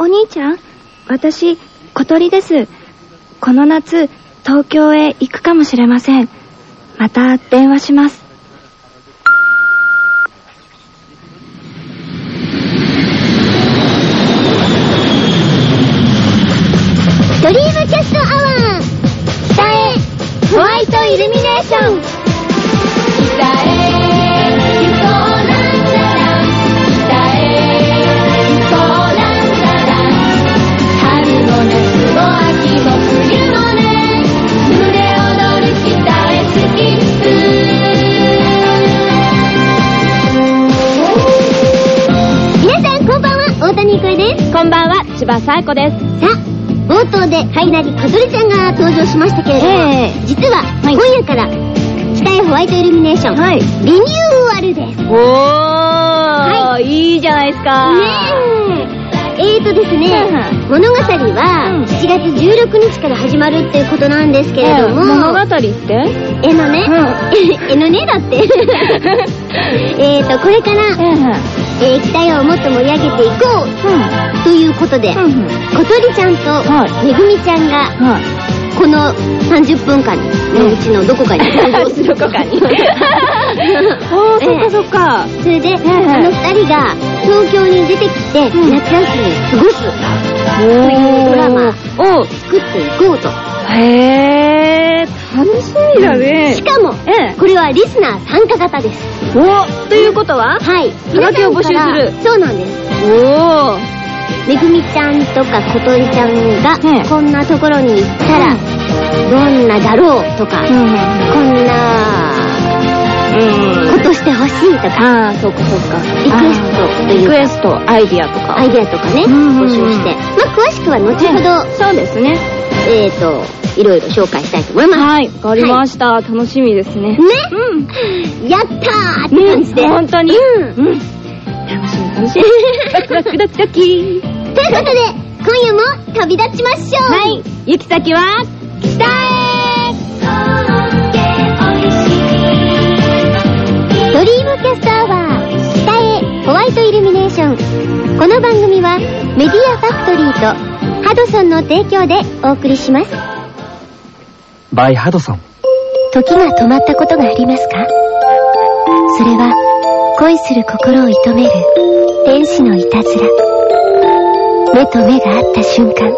お兄ちゃん私、小鳥です。この夏、東京へ行くかもしれません。また電話します。いきなり小鳥ちゃんが登場しましたけれども、ええ。実ははい。今夜から北へホワイトイルミネーション、はい。リニューアルです。ねおー、はい、いいじゃないですか。え。えーとですね、物語はうん。7月16日から始まるっていうことなんですけれども、物語って？えのね、えのねだって。えーと、これから、えー、北へをもっと盛り上げていこうということで、うん。うん。小鳥ちゃんとはいめぐみちゃんがはい。この30分間のうちのどこかに登場するどこかに。おー、そっかそっか。それで、えあの二人が東京に出てきて、うん夏休みを過ごすおというドラマおを作っていこうと。へー、楽しみだねし。かも、ええ。これはリスナー参加型です。おということは？はい。皆さんからそうなんです。おー。めぐみちゃんとか小鳥ちゃんがええ、こんなところに行ったら、どんなだろうとか、こんなうん。ことしてほしいとか、あー、そっかそっか。リクエストとリクいうか、エスト、アイディアとか。アイデアとかね、うん募集して、まあ詳しくは後ほど、そうですね。えーと、いろいろ紹介したいと思います。はい、わかりました。楽しみですね。ねうん。やったーって感じで。うん本当にうん。うん。楽しみ、楽しみ。ドキドキドキドキ。ということで、今夜も旅立ちましょうはい、行き先は北へドリームキャストアワー北へ White Illumination この番組はメディアファクトリーとハドソンの提供でお送りします by ハドソン。時が止まったことがありますか？それは恋する心を射止める。天使のいたずら。目と目が合った瞬間。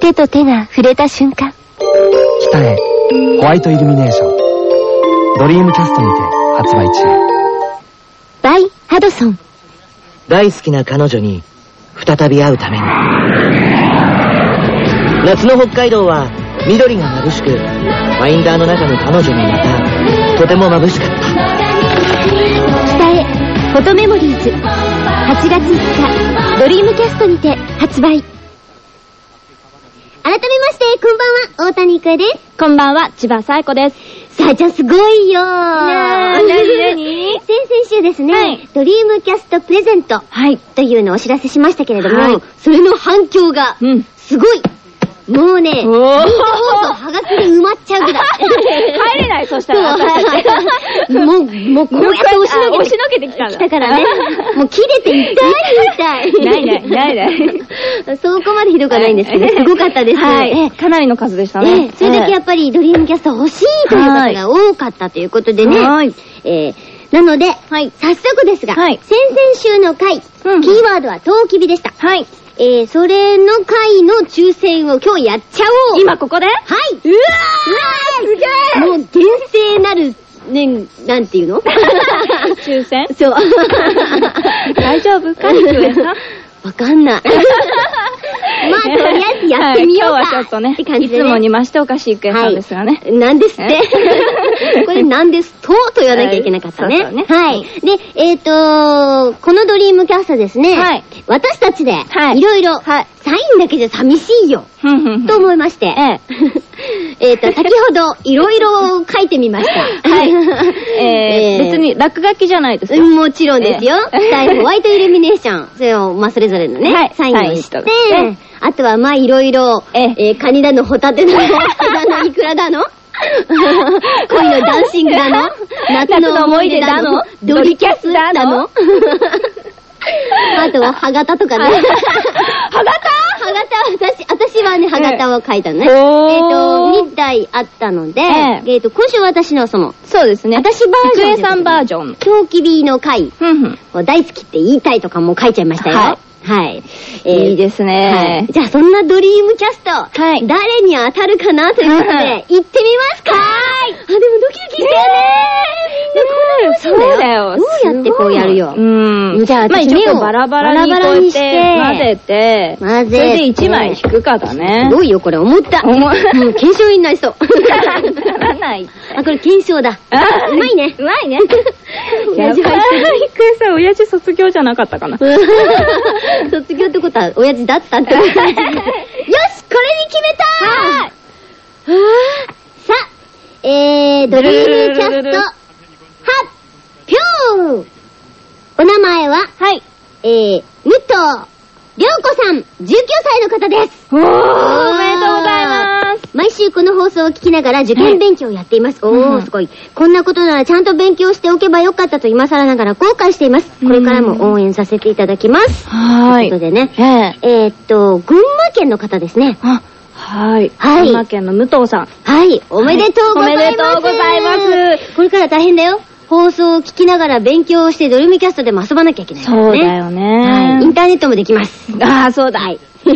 手と手が触れた瞬間。北へ、ホワイトイルミネーション。ドリームキャストにて発売中。バイ・ハドソン。大好きな彼女に再び会うために。夏の北海道は緑が眩しくファインダーの中の彼女もまたとても眩しかったフォトメモリーズ8月5日ドリームキャストにて発売改めましてこんばんは大谷育恵ですこんばんは、千葉紗子です。さあちゃんすごいよーなになに？先々週ですね、はいドリームキャストプレゼントはい。というのをお知らせしましたけれども、はいそれの反響がうん。すごいもうね、おー文化放送はがきで埋まっちゃうぐらい。入れない、そしたら。もう、もうこうやって押しのけて押しのけてきたんだ。きたからね。もう切れて痛い痛い。ないない、ないない。そこまでひどくはないんですけど、すごかったです。はい。ええかなりの数でしたえねえ。それだけやっぱりドリームキャスト欲しいという方が多かったということでね。はい。えーなので、はい早速ですが、はい先々週の回、うんキーワードはトウキビでした。はい。えー、それの回の抽選を今日やっちゃおう今ここで？はいうわーすげえもう厳正なる、ね、なんていうの？抽選？そう。大丈夫か？わかんない。まあ、とりあえずやってみようか。はい今日はちょっとね、って感じで、いつもに増しておかしい育屋さんですがね。なんですって？これなんですと？と言わなきゃいけなかったね。はいそうはい。で、えっ、とこのドリームキャストですね。はい私たちで、はいいろいろ、はいサインだけじゃ寂しいよ。ふんふんふんと思いまして。ええっと、先ほど、いろいろ書いてみました。はい。えー、別に落書きじゃないですよ。もちろんですよ。ええスタイルホワイトイルミネーション。それを、まあ、それぞれのね、はい。サインをして。あとは、まあ、いろいろ、ええ。えーカニだの、ホタテだの、だの、イクラだの、恋のダンシングだの、夏の思い出だの、ドリキャスだの、あとは、歯型とかね。歯はがたは私、私はね、はがたを書いたのね。えええっおーと、2体あったので、えええっと、今週私のその、そうですね。私バージョンさんバージョン。狂気ビの回、ふんふん。大好きって言いたいとかも書いちゃいましたよ。ははい。えいいですねはい。じゃあ、そんなドリームキャスト、はい誰に当たるかなということはいで、行ってみますかはい。あ、でもドキドキしたよねそうだよ。どうやってこうやるようん。じゃあまあ目を応バラバラにバラバラこうやってて混ぜて、混ぜてそれで1枚引くかだねす。ごいよ、これ。思った。重いうん、検証員になりそう。ならない。あ、これ検証だ。あうまいね。うまいね。親 父やばい。入ってる。郁恵さん、親父卒業じゃなかったかな。卒業ってことは、親父だったってこと よしこれに決めたはさあ、えー、ドリームキャスト、発表お名前は、はい。えー、武藤良子さん、19歳の方です。おー、おめでとうございます。毎週この放送を聞きながら受験勉強をやっています。おうんー、すごい。こんなことならちゃんと勉強しておけばよかったと今更ながら後悔しています。これからも応援させていただきます。はということでね。ええ。えーっと、群馬県の方ですね。あ、はい。はい群馬県の武藤さん。はい、おめでとうございます。はいおめでとうございますこれから大変だよ。放送を聞きながら勉強をしてドリームキャストでも遊ばなきゃいけないからね。そうだよはい。イねン。ターネットもできます。ああ、そうだ。はい。い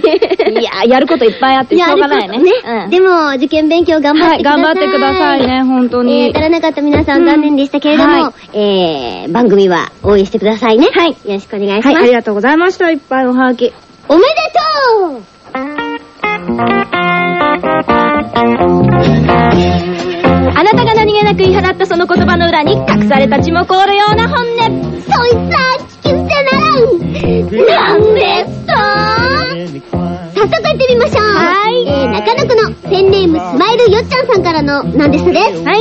や、やることいっぱいあってしょうがないね。うんでも、受験勉強頑張っはい、てください。頑張ってくださいね、本当えー、に当た。らなかった皆さん残念でしたけれども、えー、番組は応援してくださいね。はいよろしくお願いします。はい、ありがとうございました。いっぱいおはがき。おめでとうあなたが何気なく言い放ったその言葉の裏に隠された血も凍るような本音。そいつは聞き捨てならん。なんですか早速行ってみましょう。はい。えー、中野区のペンネームスマイルよっちゃんさんからのなんですです。はい。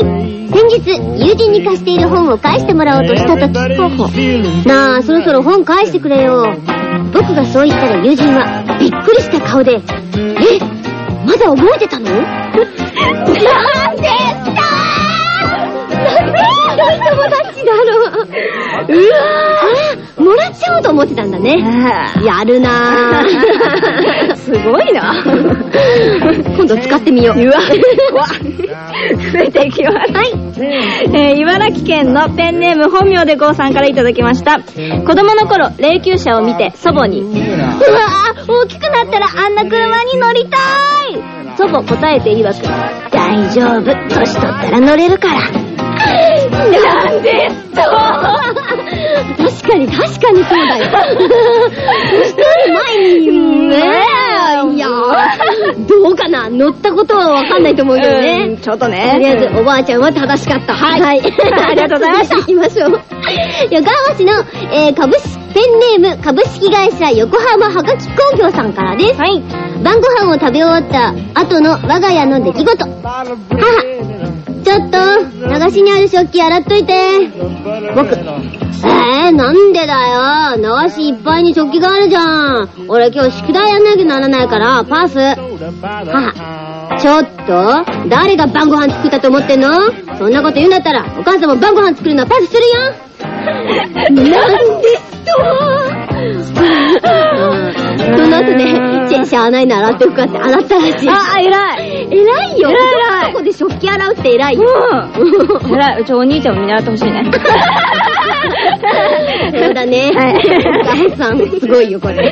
先日、友人に貸している本を返してもらおう。としたとき、なあ、そろそろ本返してくれよ。僕がそう。言ったら友人は、びっくりした顔で、えまだ覚えてたのなんでしたなんで友達だろう。うわぁ、もらっちゃおうと思ってたんだね。やるなぁ。すごいな。今度使ってみよう。うわ、怖増えていきます。はい。えー、茨城県のペンネーム本名で郷さんからいただきました。子供の頃、霊柩車を見て祖母に、うわぁ、大きくなったらあんな車に乗りたい祖母答えて曰く、大丈夫、年取ったら乗れるから。なんですと確かに、確かにそうだよ。一人前に、ねえ、いやーどうかな乗ったことはわかんないと思うけどうんね。ちょっととりね。あえず、おばあちゃんは正しかった。はい。ありがとうございました行きましょう。横浜市の、えー、株式、ペンネーム株式会社横浜はがき工業さんからです。はい。晩ご飯を食べ終わった後の我が家の出来事。母、ちょっと、流しにある食器洗っといて。僕、えー、なんでだよ。流しいっぱいに食器があるじゃん。俺今日宿題やんなきゃならないから、パス。母、ちょっと、誰が晩ご飯作ったと思ってんの？そんなこと言うんだったら、お母さんも晩ご飯作るのはパスするよ。なんですとその後ね、チェンシャーないな洗っておくかって洗ったらしい。あ、偉い。偉いよ。偉い偉いここで食器洗うって偉いよ。うん。偉い。うちお兄ちゃんも見習ってほしいね。そうだね。はいお母さん、すごいよ、これ。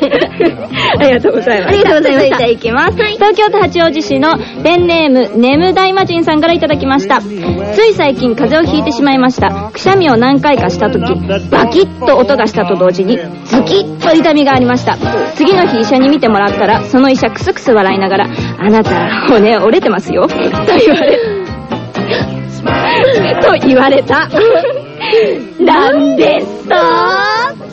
ありがとうございます。ありがとうございましたいきます。東京都八王子市のペンネーム、ネム大魔人さんからいただきました。つい最近風邪をひいてしまいました。くしゃみを何回かしたとき、バキッと音がしたと同時に、ズキッと痛みがありました。次の日医者に見てもらったら、その医者クスクス笑いながら、あなた、骨折れてますよ。と言われ、と言われた。なんですか？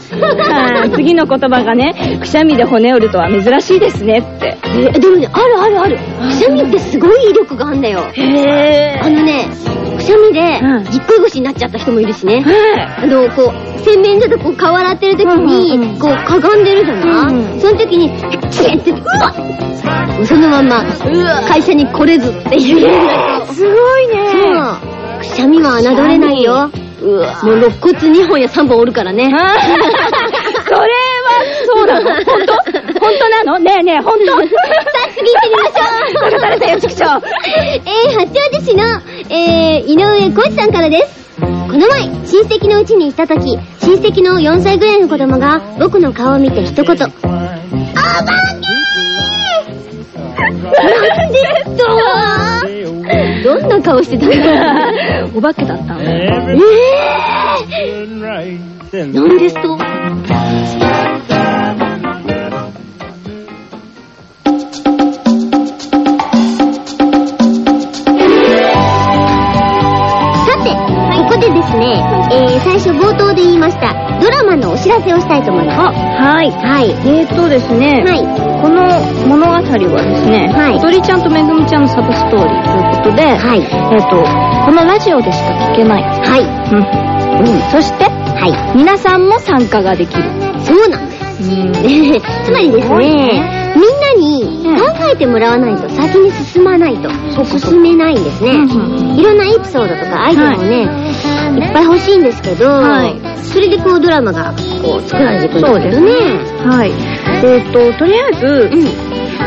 はい次の言葉がね、くしゃみで骨折るとは珍しいですねって。えでもね、あるあるある。くしゃみってすごい威力があんだよ。へあのね、くしゃみでうん、ぎっくり腰になっちゃった人もいるしね。はあの、こう、洗面所でこう、顔洗ってる時に、こう、かがんでるじゃない、その時に、チェって、うわそのまんま、会社に来れずっていう。すごいね。そう。くしゃみは侮れないよ。うわ。もう肋骨2本や3本折るからね。そ れは、そうなの本当？本当なの？ねえねえ、ほんとさあ、次行ってみましょう。流されたよ、ちくしょう。えー、八王子市の、えー、井上浩二さんからです。この前、親戚の家に行った時、親戚の4歳ぐらいの子供が僕の顔を見て一言。お化けなんでとどんな顔してたんだろうお化けだったんだ。えー、なんですとでですね、えー、最初冒頭で言いました、ドラマのお知らせをしたいと思います。はい。はい。えーとですね、はい。この物語はですね、はい小鳥ちゃんとめぐみちゃんのサブストーリーということで、はい。えっ、と、このラジオでしか聞けない。はい。うん。うん。そして、はい。皆さんも参加ができる。そうなんです。うん。つまりですね、みんなに考えてもらわないと先に進まないと、進めないんですね。いろんなエピソードとかアイデアをね、い、っぱい欲しいんですけど、はいそれでこうドラマがこう作られていくんですけどね。はい。えっ、と、とりあえず、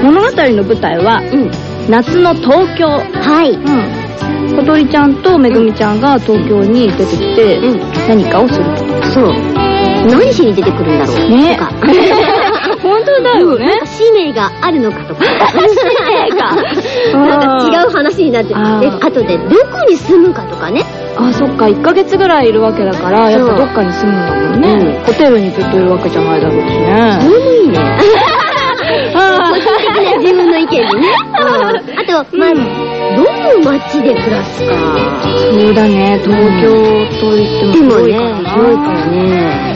物語の舞台は、うん。うん。夏の東京。はい。うん。小鳥ちゃんとめぐみちゃんが東京に出てきて、うん何かをすると。そう。何しに出てくるんだろうねとか。本当だようん使命があるのかとか。使命が なんか違う話になってあとでどこに住むかとかね。あ、そっか、1ヶ月ぐらいいるわけだから、やっぱそうどっかに住むんだもんね。うんホテルにずっといるわけじゃないだろうしそね。れもいいね。あ個人的な自分の意見でね。うん。あと、まあ、どの街で暮らすか。そうだね、東京といってもでもね、広いからな。広いからね。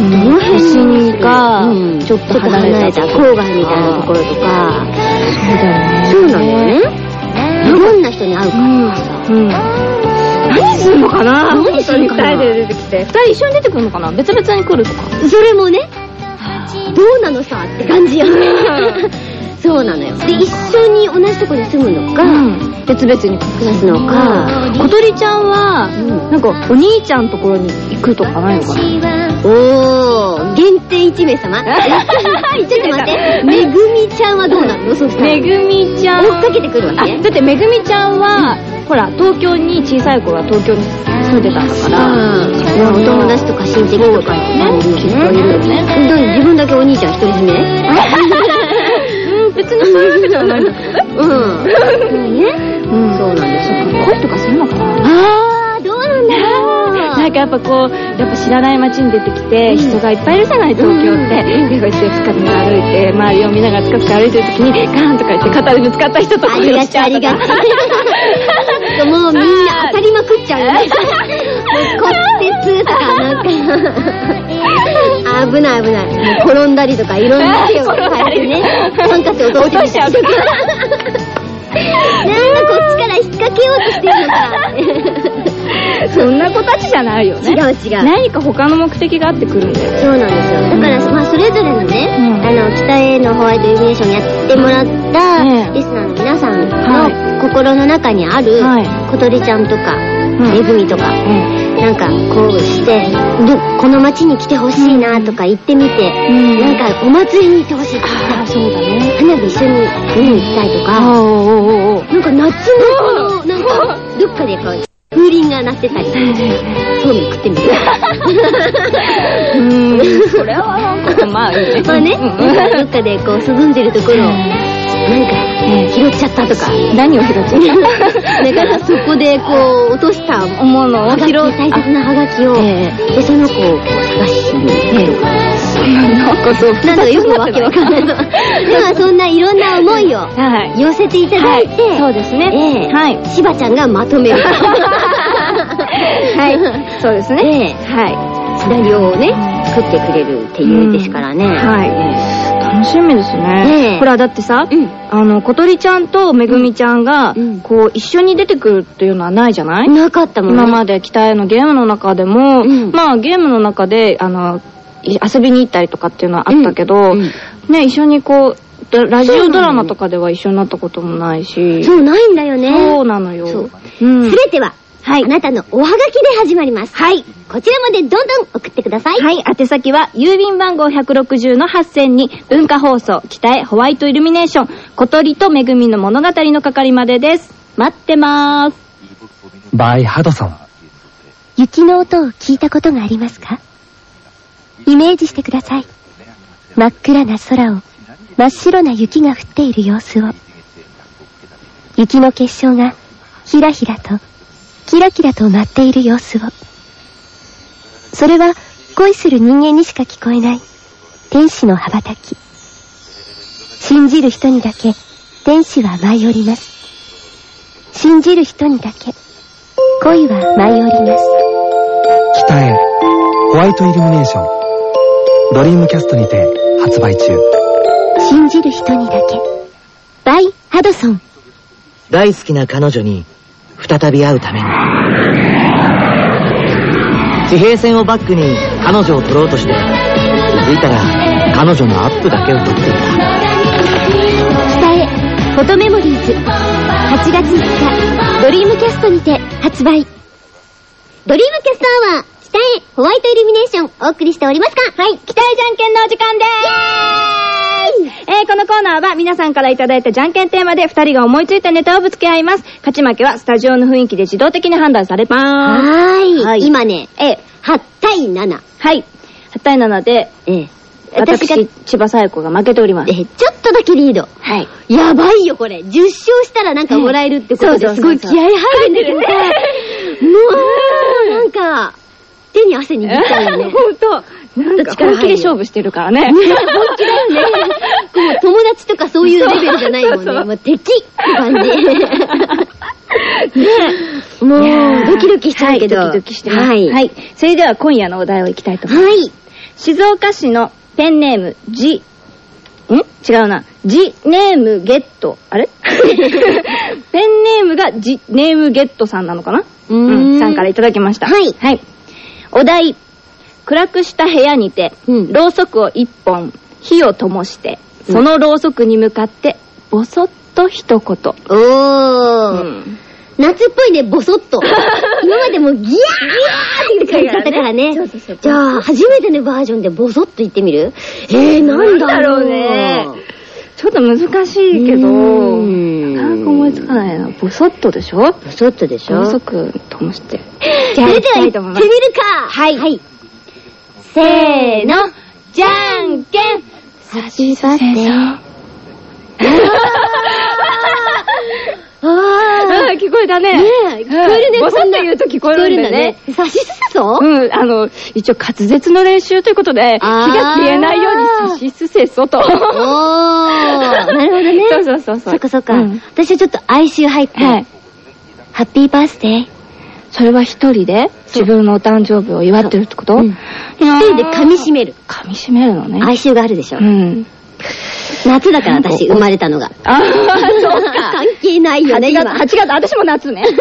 うんどの辺都心か、うんちょっと離れた郊外みたいなところとか。そうだよね。そうなんだよね。どんな人に会うかうん。とかさ。うん。何するのかな？何するのかな本当に二人で出てきて。二人一緒に出てくるのかな？別々に来るとか。それもね、どうなのさ？って感じよ。そうなのよ。で、一緒に同じとこに住むのか、うん。別々に暮らすのか、小鳥ちゃんは、ん。なんかお兄ちゃんのところに行くとかないのかな？おー、限定1名様？え ちょっと待って、めぐみちゃんはどうなの？そうしたら。めぐみちゃん。追っかけてくるわあ、けだってめぐみちゃんは、ほら、東京に小さい頃は東京に住んでたんだから、うん。お友達とか親戚とかねいるよきっといるよね。自分だけお兄ちゃん独り占めうん、別にそういうわけじゃないんだけど。ね。うん。ね。うん。そうなん。ですよ。恋とかするのかなあー、どうなん。だろう。なん。かやっぱこう、やっぱ知らない街に出てきて、人がいっぱいいるじゃない、東京って。で、こうやってつかつか歩いて、周りを見ながらつかつか歩いてる時に、ガーンとか言って肩でぶつかった人とかありがちありがち。もうみん。な当たりまくっちゃうね。骨折とかなん。か、危ない危ない。もう転ん。だりとかいろん。な手を変えてね、ハンカチ落としてみた。なん。かこっちから引っ掛けようとしてるのか。そん。な子たちじゃないよね。違う違う。何か他の目的があってくるん。だよ。そうなん。ですよ。だから、まあ、それぞれのね、あの、北へのホワイトイルミネーションやってもらった、リスナーの皆さん。の心の中にある、小鳥ちゃん。とか、ん。めぐみとか、うん。なんか、こうして、どこの街に来てほしいなとか言ってみて、うん。なんか、お祭りに行ってほしいとかああ、そうだね。花火一緒に見に行きたいとか、なんか夏のなんか、どっかでこう、風鈴が鳴ってたり、そうめん食ってみる。うーん、それはなんか、まあいいね。まあね、どっかでこう涼んでるところを、なんか、拾っちゃったとか。何を拾っちゃった？だからそこでこう落としたものをはがき拾う。大切なハガキを、えで、その子を探しに行くとか。なんかそう、なんかよくわけわかんないの。ではそんないろんな思いをはい。寄せていただいて、はいそうですね。ええはい。しばちゃんがまとめる。はい。そうですね。ええはシナリオをね、作ってくれるっていうですからね。い。はい。楽しみですえね。えほら、だってさ、うん。あの、小鳥ちゃんとめぐみちゃんがうん、こう、一緒に出てくるっていうのはないじゃない？なかったもんね。今まで北へのゲームの中でも、うんまあゲームの中で、あの、い遊びに行ったりとかっていうのはあったけど、ね、一緒にこう、ドラジオドラマとかでは一緒になったこともないし。そうないんだよね。そうなのよ。すべては、はいあなたのおはがきで始まります。はい。こちらまでどんどん送ってください。はい、宛先は、郵便番号160の8000に、文化放送、北へホワイトイルミネーション、小鳥と恵みの物語の係までです。待ってまーす。バイハドソン。雪の音を聞いたことがありますか？イメージしてください。真っ暗な空を、真っ白な雪が降っている様子を。雪の結晶が、ひらひらと、キラキラと舞っている様子を。それは、恋する人間にしか聞こえない、天使の羽ばたき。信じる人にだけ、天使は舞い降ります。信じる人にだけ、恋は舞い降ります。北へホワイトイルミネーション。ドリームキャストにて発売中。信じる人にだけ。バイ・ハドソン。大好きな彼女に再び会うために地平線をバックに彼女を撮ろうとして気づいたら彼女のアップだけを撮っていた北へ、 Photo Memories。8月5日、ドリームキャストにて発売。ドリームキャストアワー、北へ、 White Illumination、お送りしておりますか？はい。北へじゃんけんのお時間でーすえー、このコーナーは皆さんからいただいたじゃんけんテーマで二人が思いついたネタをぶつけ合います。勝ち負けはスタジオの雰囲気で自動的に判断されまーす。はーい。はい今ね、えー、8対7。はい。8対7で、ええ。私が、私、千葉紗友子が負けております。え、ちょっとだけリード。はい。やばいよ、これ。10勝したらなんかもらえるってことでうんすごい気合入るんだけどさ。もう、なんか、手に汗握っちゃうよね。ほんと。なんか本気で勝負してるからね。ね、本気だよね。もう友達とかそういうレベルじゃないもんね。もう敵って感じ。もいやう、ードキドキしちゃうけど。はいドキドキしてます。はい。はい。それでは今夜のお題をいきたいと思います。はい。静岡市のペンネーム、ジ、ん？違うな。ジネームゲット。あれ？ペンネームがジネームゲットさんなのかな？うーんさんからいただきました。はいはい。お題。暗くした部屋にて、うんろうそくを一本、火を灯して、そのろうそくに向かって、ぼそっと一言。おー。うん夏っぽいね、ボソッと。今までもギャーギャーって感じだったからね。そうそうそうじゃあ、初めてのバージョンでボソッと言ってみる？えー、なんだろうね。ちょっと難しいけど、なかなか思いつかないな。ぼそっとでしょ？ボソッとでしょ？ろうそく灯して。それでは行ってみるかはい。はい。せーの、じゃんけん差しさせ。ああー聞こえたね。ねえ、聞こえるね、ぼそっこんなと言うと聞こえるんだね。聞こえるんだね。差しすせそううん、あの、一応滑舌の練習ということで、火あーが消えないように差しすせそと。おー、なるほどね。そうそうそうそう。そっかそっか。うん私はちょっと哀愁入って、はい。ハッピーバースデー。それは一人で自分のお誕生日を祝ってるってこと一人で噛み締める。噛み締めるのね。哀愁があるでしょう。ん。夏だから私、生まれたのが。ああ、そうか。関係ないよね、8今。月、8月、私も夏ね。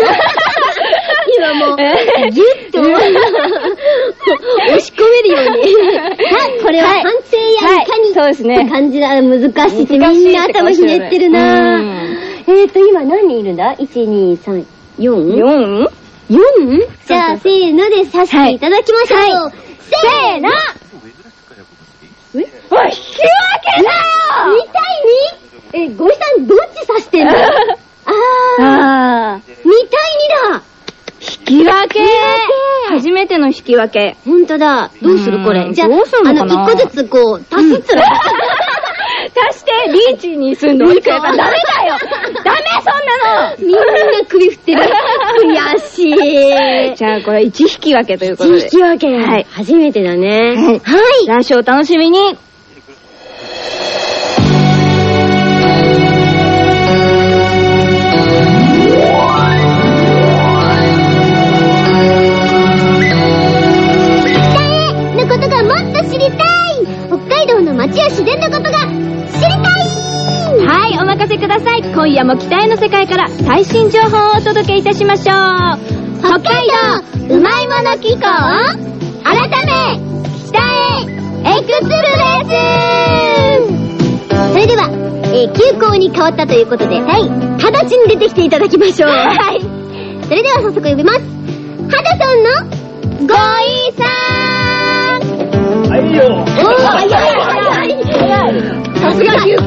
今もう、えギュッと、押し込めるように。あ、これははい反省やいかに、そうですね感じだ。難しいって、みんな頭ひねってるなうんえーと、今何人いるんだ ?1、2、3、4? 4? 4? じゃあ、せーので刺していただきましょう。せーのおい、引き分けだよ !2 対 2? え、ゴイさんどっち刺してんの？あー、2ああ、対2だ引き分け初めての引き分け。ほんとだ。どうすうんるこれ？じゃあ、あの、一個ずつこう、足すっつうの。足して、リーチにすんの？嘘ダメだよ ダメそんなのみんな首振ってる。悔しい。じゃあ、これ1引き分けということで。引き分け。はい初めてだね。はいはい。来週お楽しみに。街や自然のことが知りたいはい、お任せください。今夜も北への世界から最新情報をお届けいたしましょう。北海道うまいもの機構改め北へエクツルですそれでは、えー休校に変わったということで、はい、直ちに出てきていただきましょう。はい。それでは早速呼びます。ハドソンのいさすが急行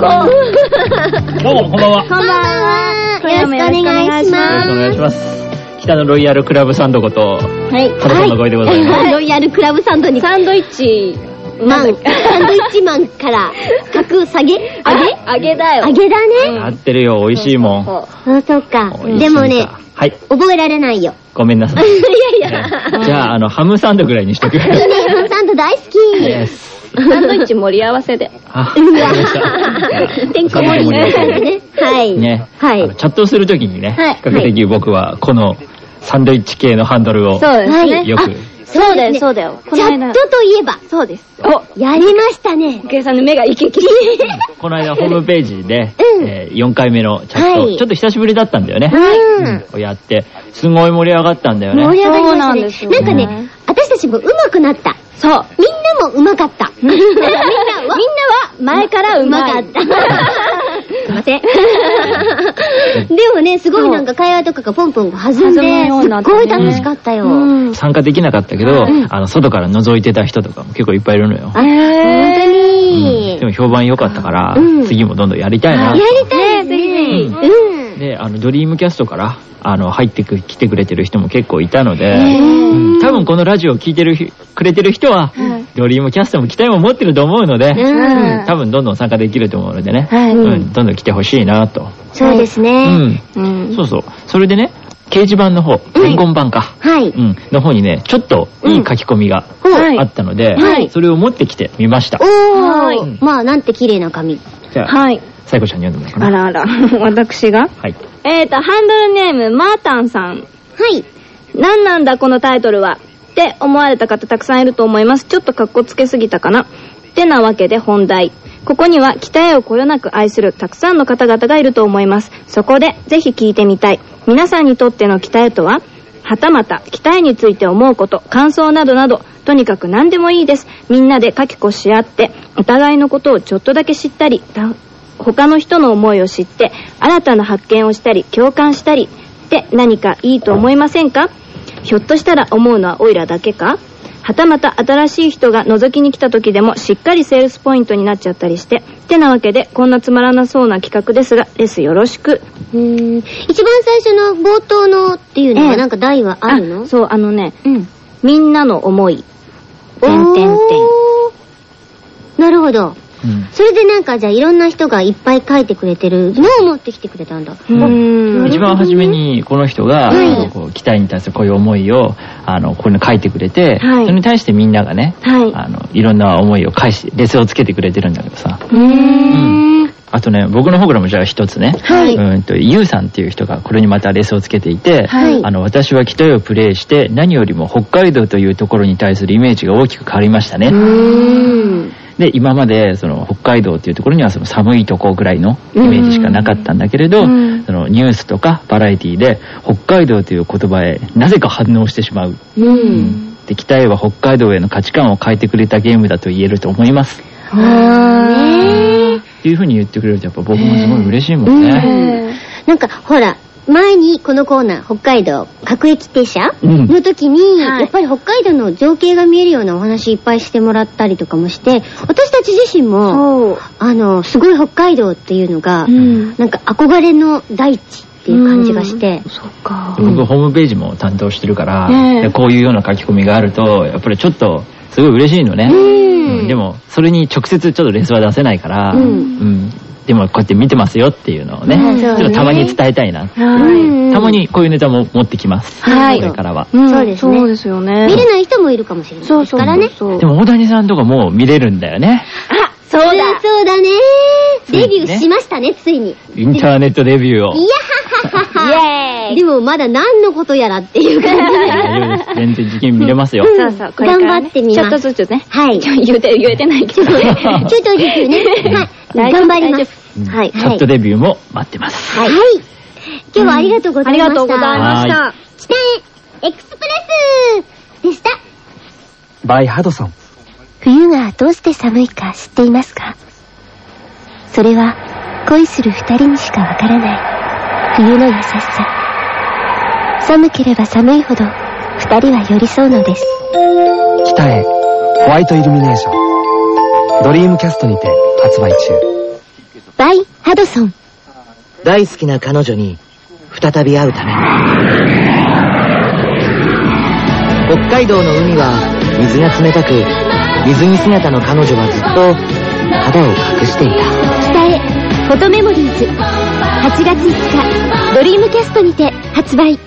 どうも、こんばんは。こんばんは。よろしくお願いしよろしくおま願いします。北のロイヤルクラブサンドこと、はい。カドソンのごいでございます。す。ロイヤルクラブサンドにサンドイッチ、マン、サンドイッチマンから格下げ？揚げ？揚げだよ。揚げだね。合ってるよ、美味しいもん。あ、そっか美味しい。でもね、かはい、覚えられないよ。ごめんなさい。いやいや。じゃあ、あの、ハムサンドぐらいにしとく。いいね、ハムサンド大好き。サンドイッチ盛り合わせで。あ、わかりました。てんこ盛りね。はい。ね。はいあの。チャットをするときにね、はい比較的僕はこのサンドイッチ系のハンドルをそうですね。はいよく、そうだよ、そうだよ。この間チャット。といえば、そうです。お、やりましたね。お。計さんの目がイケイケしてこの間ホームページで、うんえー4回目のチャット、はいちょっと久しぶりだったんだよね。うん。をやって、すごい盛り上がったんだよね。盛り上がりまそうなしたね。んですよなんかね、私たちも上手くなった。そう。みんなも上手かった。みんなはみんなは前からうまい。上手かった。すいません。でもね、すごいなんか会話とかがポンポン弾んで、すっごい楽しかったよ。うん。参加できなかったけど、あの、外から覗いてた人とかも結構いっぱいいるのよ。あ、本当うんにで。も評判良かったから、うん次もどんどんやりたいなや。りたいですね。うん。で、あの、ドリームキャストから、あの、入ってく、来てくれてる人も結構いたので、うんうん多分このラジオを聞いてるひ、くれてる人は、ドリームキャストも期待も持ってると思うので、うんうん多分どんどん参加できると思うのでね、はいうん、どんどん来てほしいなと。そうですうね。ん。うん。そうそう。それでね、掲示板の方、伝言板か。はい。うん。の方にね、ちょっといい書き込みがはいあったので、はいそれを持ってきてみました。おはいー。まあ、なんて綺麗な紙。じゃあ、はい。サイコちゃんに読んでもらおうかな。あらあら。私がはい。えーと、ハンドルネーム、マータンさん。はい。何なんだこのタイトルはって思われた方たくさんいると思います。ちょっと格好つけすぎたかな。ってなわけで本題。ここには北へをこよなく愛するたくさんの方々がいると思います。そこでぜひ聞いてみたい。皆さんにとっての北へとははたまた北へについて思うこと、感想などなど、とにかく何でもいいです。みんなで書きこし合って、お互いのことをちょっとだけ知ったり、他の人の思いを知って、新たな発見をしたり、共感したり、って何かいいと思いませんか？ひょっとしたら思うのはオイラだけか？はたまた新しい人が覗きに来た時でもしっかりセールスポイントになっちゃったりして。てなわけで、こんなつまらなそうな企画ですが、レスよろしく。うーん。一番最初の冒頭のっていうのええはなんか題はあるの？そう、あのね、うん。みんなの思い。てんてんてん。なるほど。うん。それでなんかじゃあいろんな人がいっぱい書いてくれてるのを持ってきてくれたんだ。うーん。一番初めにこの人が、はいこう期待に対するこういう思いをあのこういうの書いてくれて、はいそれに対してみんながね、はい。あのいろんな思いを返しレスをつけてくれてるんだけどさうーん。あとね僕の方からもじゃあ一つね、はいうんとゆうさんっていう人がこれにまたレスをつけていて、はいあの私は北をプレイして何よりも北海道というところに対するイメージが大きく変わりましたね、うーん。で今までその北海道っていうところにはその寒いとこぐらいのイメージしかなかったんだけれど、うん。そのニュースとかバラエティで北海道という言葉へなぜか反応してしまう、うん。で北へは北海道への価値観を変えてくれたゲームだと言えると思います。ねっていうふうに言ってくれるとやっぱ僕もすごい嬉しいもんね、なんかほら、前にこのコーナー、北海道各駅停車うん。の時に、はい。やっぱり北海道の情景が見えるようなお話いっぱいしてもらったりとかもして、私たち自身も。あの、すごい北海道っていうのが、うん。なんか憧れの大地っていう感じがして、そっか。で僕ホームページも担当してるから、ええ。でこういうような書き込みがあるとやっぱりちょっとすごい嬉しいのね、うん。でもそれに直接ちょっとレスは出せないから、うんうんでもこうやって見てますよっていうのをね、うん。ちょっとたまに伝えたいな、はい。たまにこういうネタも持ってきます、はいこれからは、ん。そうですね。そうですよね。見れない人もいるかもしれないですからね。でも大谷さんとかもう見れるんだよね。あ、そうだ。そうだね。デビューしましたね、ついに。インターネットデビューをいやはははイエーイ でもまだ何のことやらっていう感じ全然時期見れますよ、そうそう、これ頑張ってみますちょっとずつね。はい。ちょ言うてる言えてないけどね。ちょっとずつね。はい。頑張ります。うんはいチャットデビューも待ってます、はい。今日はありがとうございました。ありがとうございました。北へエクスプレスでした。バイハドソン。冬がどうして寒いか知っていますか？それは恋する二人にしかわからない冬の優しさ。寒ければ寒いほど、二人は寄り添うのです。北へホワイトイルミネーションドリームキャストにて発売中バイ・ハドソン。大好きな彼女に再び会うため北海道の海は水が冷たく水着姿の彼女はずっと肌を隠していた北へ、フォトメモリーズ。8月5日、ドリームキャストにて発売。で、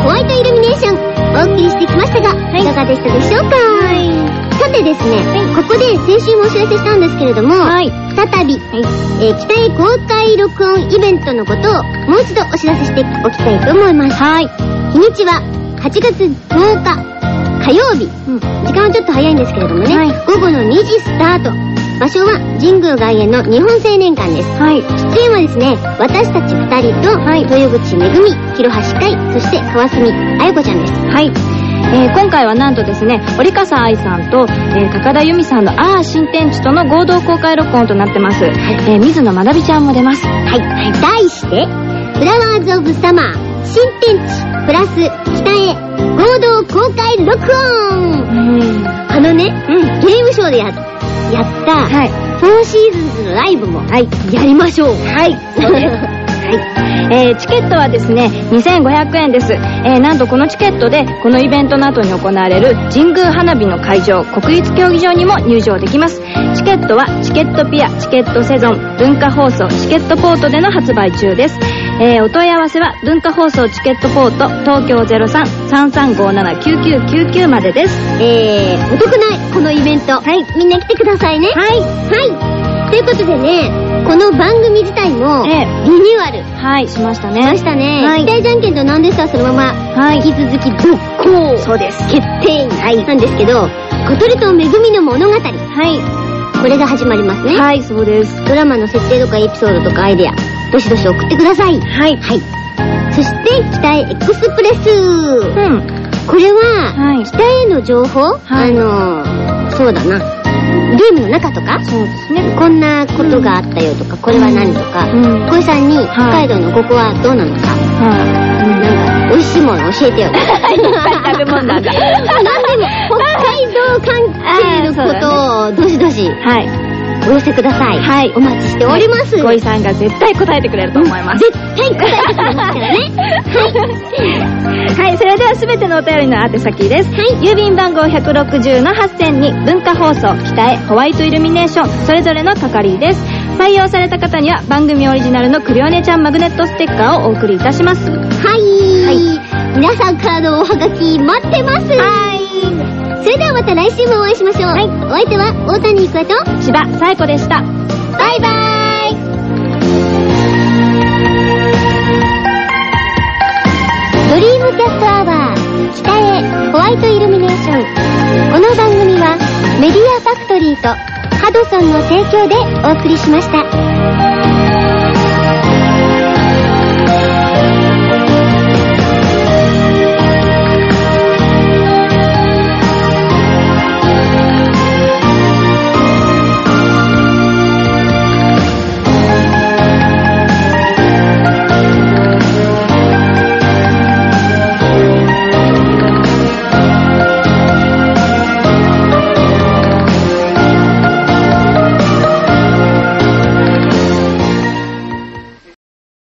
ホワイトイルミネーション、お送りしてきましたが、いかがでしたでしょうか？さてですね、ここで先週もお知らせしたんですけれども、はい。再び、えー北へ公開録音イベントのことをもう一度お知らせしておきたいと思います。はい。日にちは8月10日火曜日、時間はちょっと早いんですけれどもね、はい午後の2時スタート場所は神宮外苑の日本青年館ですはい。出演はですね私たち2人と、豊口めぐみ広橋海そして川澄あや子ちゃんですはい。えー今回はなんとですね、折笠愛さんと、えー高田由美さんのあー新天地との合同公開録音となってます。えー水野まなびちゃんも出ます。はい、題して Flowers of Summer新天地プラス北へ合同公開録音あのね、ゲームショーでややった、はい。 Four Seasons のライブも、はい。やりましょう。はい。はい。えーチケットはですね、2500円です。えーなんとこのチケットで、このイベントの後に行われる神宮花火の会場、国立競技場にも入場できます。チケットはチケットピア、チケットセゾン、文化放送、チケットポートでの発売中です。えーお問い合わせは文化放送チケットポート東京03-3357-9999までです。えー、お得なこのイベント。はい。みんな来てくださいね。はい。はい。ということでね、この番組自体も、ええリニューアルはい、しましたね。しましたね。はい期待じゃんけんとなんでしたそのまま、はい引き続き続行。そうです。決定なんですけど、小鳥とめぐみの物語。はい。これが始まりますね。はい、そうです。ドラマの設定とかエピソードとかアイデア、どしどし送ってください。はい。はい。そして、北へエクスプレス。うん。これは、はい北への情報、はいあのー、そうだな。ゲームの中とか？そうですね。こんなことがあったよとか、これは何とか、うん。小井さんに北海道のここはどうなのか、はなんか、美味しいもの教えてよ。食べ物なんだ 何でも、北海道関係のことをどしどしい。はい。お寄せください。はいお待ちしております。ゴイさんが絶対答えてくれると思います。絶対答えてくれますからね。はい、それではすべてのお便りの宛先です。郵便番号160の8000に文化放送、北へホワイトイルミネーション、それぞれの係です。採用された方には番組オリジナルのクリオネちゃんマグネットステッカーをお送りいたします。はい。皆さんからのおはがき待ってます。はい。それではまた来週もお会いしましょう。はい。お相手は大谷育恵と、千葉紗子でした。バイバイドリームキャストアワー北へホワイトイルミネーションこの番組はメディアファクトリーとハドソンの提供でお送りしました。